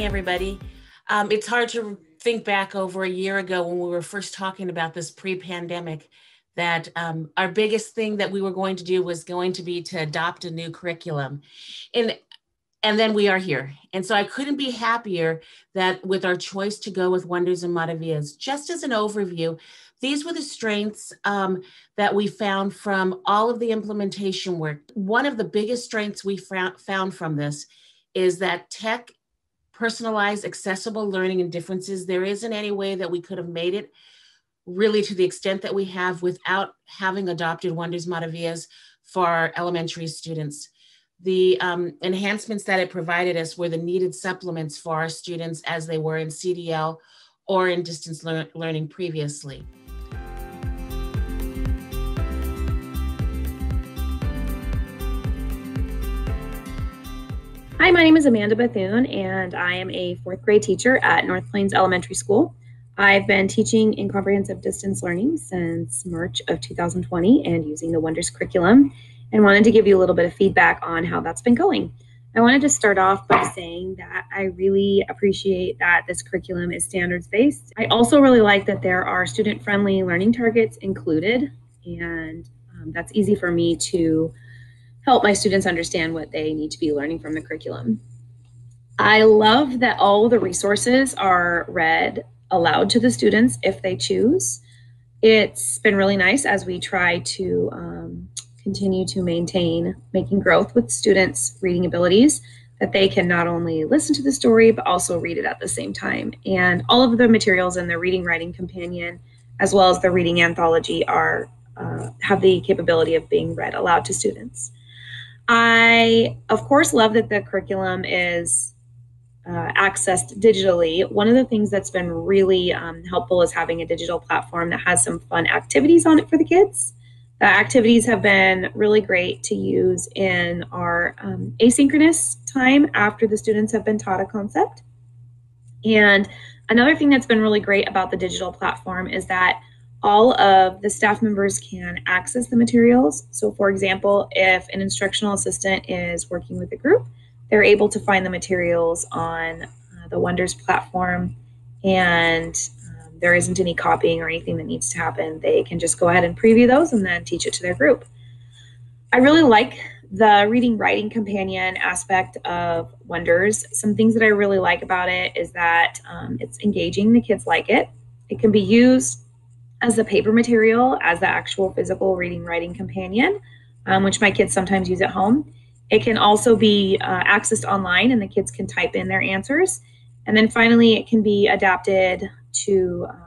everybody. Um, it's hard to think back over a year ago when we were first talking about this pre-pandemic that um, our biggest thing that we were going to do was going to be to adopt a new curriculum. And and then we are here. And so i couldn't be happier that with our choice to go with wonders and maravillas just as an overview these were the strengths um, that we found from all of the implementation work. One of the biggest strengths we found from this is that tech personalized, accessible learning and differences. There isn't any way that we could have made it really to the extent that we have without having adopted Wonders Maravillas for our elementary students. The um, enhancements that it provided us were the needed supplements for our students as they were in CDL or in distance lear learning previously. Hi, my name is Amanda Bethune, and I am a fourth grade teacher at North Plains Elementary School. I've been teaching in comprehensive distance learning since March of 2020 and using the Wonders curriculum, and wanted to give you a little bit of feedback on how that's been going. I wanted to start off by saying that I really appreciate that this curriculum is standards based. I also really like that there are student friendly learning targets included, and um, that's easy for me to help my students understand what they need to be learning from the curriculum. I love that all the resources are read aloud to the students if they choose. It's been really nice as we try to um, continue to maintain making growth with students' reading abilities that they can not only listen to the story but also read it at the same time. And all of the materials in the reading writing companion as well as the reading anthology are uh, have the capability of being read aloud to students. I, of course, love that the curriculum is uh, accessed digitally. One of the things that's been really um, helpful is having a digital platform that has some fun activities on it for the kids. The activities have been really great to use in our um, asynchronous time after the students have been taught a concept. And another thing that's been really great about the digital platform is that all of the staff members can access the materials. So, for example, if an instructional assistant is working with a group, they're able to find the materials on uh, the Wonders platform, and um, there isn't any copying or anything that needs to happen. They can just go ahead and preview those and then teach it to their group. I really like the reading writing companion aspect of Wonders. Some things that I really like about it is that um, it's engaging, the kids like it. It can be used as the paper material, as the actual physical reading writing companion, um, which my kids sometimes use at home. It can also be uh, accessed online and the kids can type in their answers. And then finally, it can be adapted to um,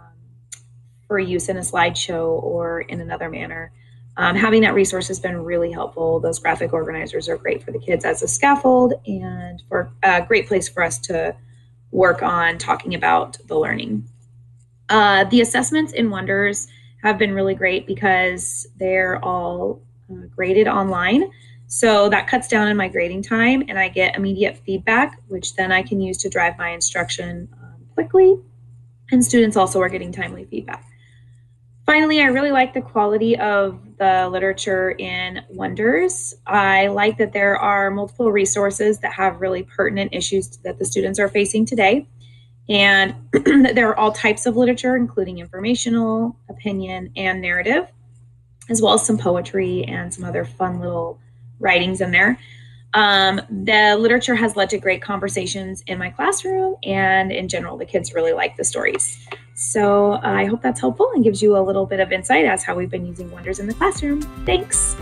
for use in a slideshow or in another manner. Um, having that resource has been really helpful. Those graphic organizers are great for the kids as a scaffold and for a great place for us to work on talking about the learning. Uh, the assessments in Wonders have been really great because they're all uh, graded online. So that cuts down on my grading time and I get immediate feedback, which then I can use to drive my instruction um, quickly. And students also are getting timely feedback. Finally, I really like the quality of the literature in Wonders. I like that there are multiple resources that have really pertinent issues that the students are facing today. And there are all types of literature, including informational, opinion, and narrative, as well as some poetry and some other fun little writings in there. Um, the literature has led to great conversations in my classroom, and in general, the kids really like the stories. So uh, I hope that's helpful and gives you a little bit of insight as how we've been using Wonders in the classroom. Thanks.